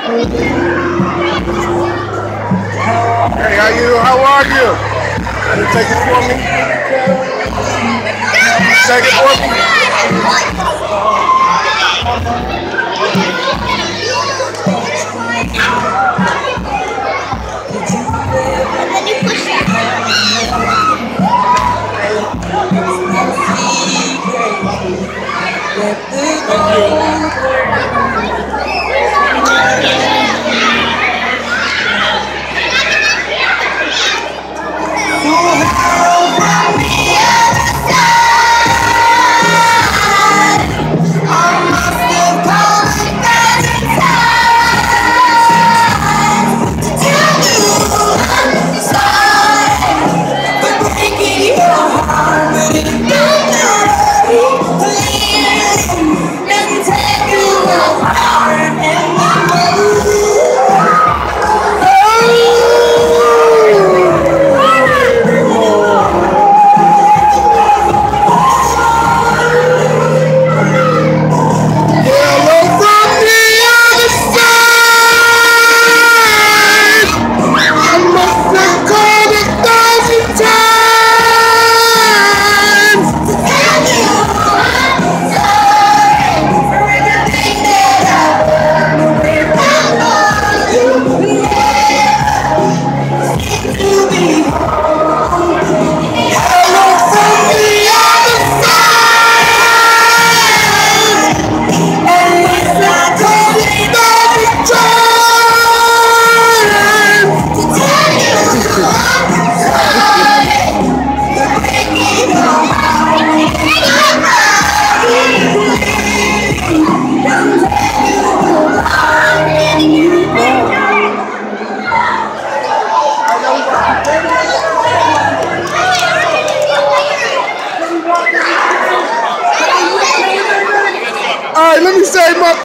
Hey, how you? How are you? you take it for me? Take it for me? Thank you. Yeah. All right, let me say my.